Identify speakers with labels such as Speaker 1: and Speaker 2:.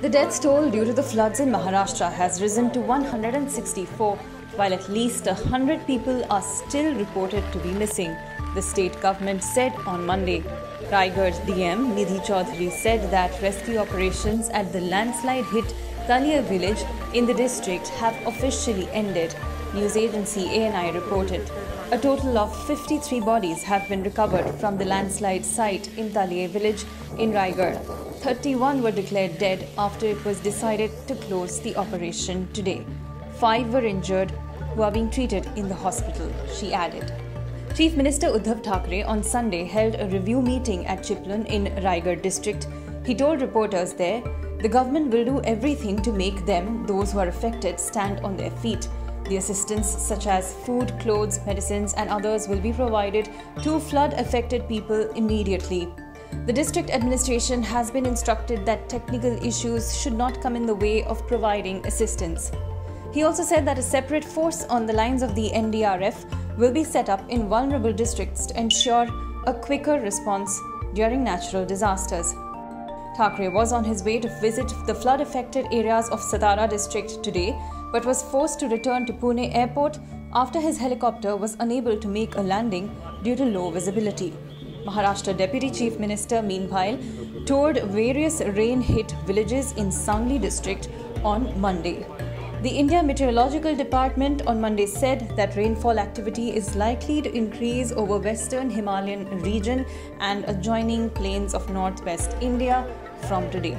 Speaker 1: The death toll due to the floods in Maharashtra has risen to 164, while at least 100 people are still reported to be missing, the state government said on Monday. Raigad DM Nidhi Chaudhary said that rescue operations at the landslide hit Taliye village in the district have officially ended. News agency ANI reported. A total of 53 bodies have been recovered from the landslide site in Taliye village in Raigad. 31 were declared dead after it was decided to close the operation today. Five were injured who are being treated in the hospital, she added. Chief Minister Uddhav Thackeray on Sunday held a review meeting at Chiplun in Raigad district. He told reporters there, the government will do everything to make them, those who are affected, stand on their feet. The assistance, such as food, clothes, medicines, and others, will be provided to flood affected people immediately. The district administration has been instructed that technical issues should not come in the way of providing assistance. He also said that a separate force on the lines of the NDRF will be set up in vulnerable districts to ensure a quicker response during natural disasters. Thackeray was on his way to visit the flood affected areas of Satara district today but was forced to return to Pune airport after his helicopter was unable to make a landing due to low visibility. Maharashtra Deputy Chief Minister, meanwhile, toured various rain hit villages in Sangli district on Monday. The India Meteorological Department on Monday said that rainfall activity is likely to increase over western Himalayan region and adjoining plains of northwest India from today.